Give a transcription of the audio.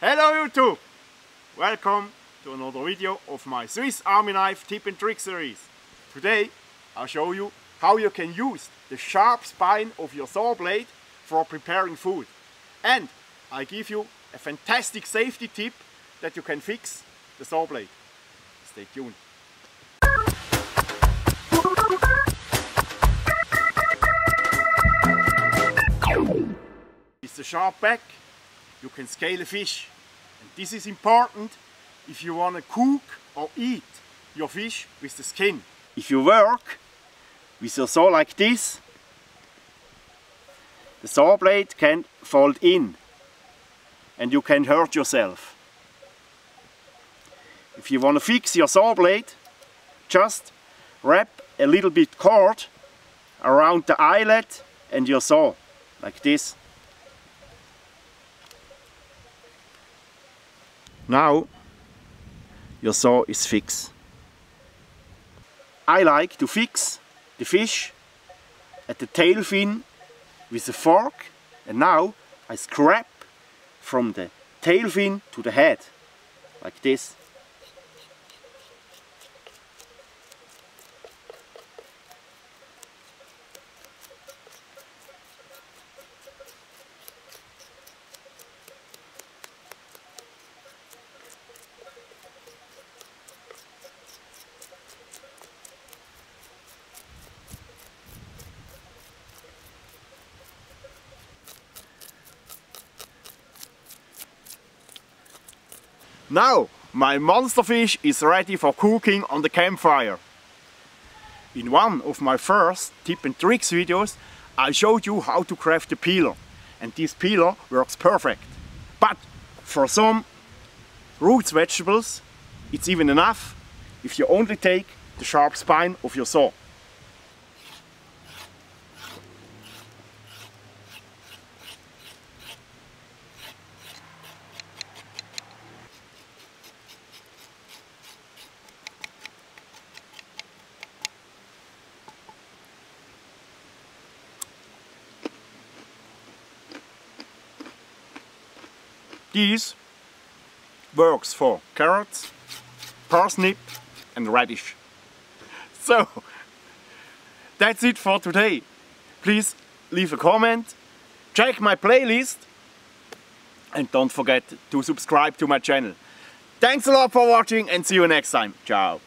Hello YouTube! Welcome to another video of my Swiss Army Knife tip and trick series. Today I'll show you how you can use the sharp spine of your saw blade for preparing food. And I give you a fantastic safety tip that you can fix the saw blade. Stay tuned. With the sharp back you can scale a fish. And this is important if you want to cook or eat your fish with the skin. If you work with your saw like this, the saw blade can fold in and you can hurt yourself. If you want to fix your saw blade, just wrap a little bit cord around the eyelet and your saw, like this. Now your saw is fixed. I like to fix the fish at the tail fin with a fork and now I scrape from the tail fin to the head like this. Now my monster fish is ready for cooking on the campfire. In one of my first tip and tricks videos I showed you how to craft a peeler and this peeler works perfect. But for some roots vegetables it's even enough if you only take the sharp spine of your saw. This works for carrots, parsnip and radish. So, that's it for today. Please leave a comment, check my playlist and don't forget to subscribe to my channel. Thanks a lot for watching and see you next time. Ciao.